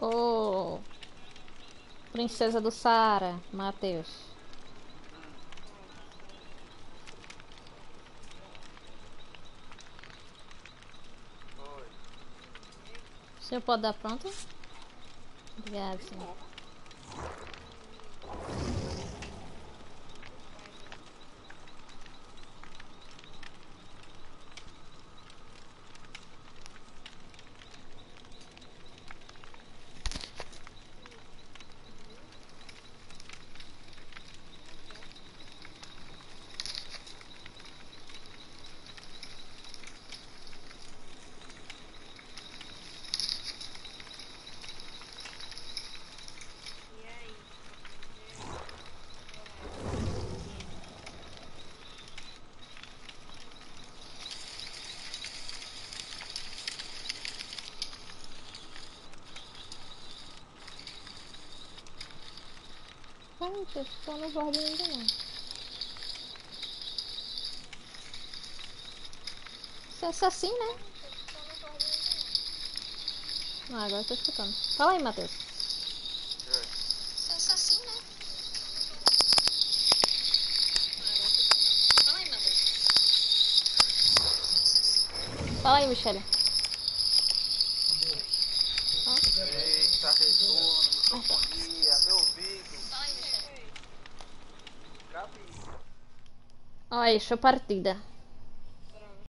Ô, oh, princesa do Sara, Matheus. O senhor pode dar pronto? Obrigado, senhor. Gente, eu tô no guarda ainda não. É assassino, né? Ah, agora eu tô escutando. Fala aí, Matheus. É assassino, né? Fala aí, Matheus. Ó, aí, show partida.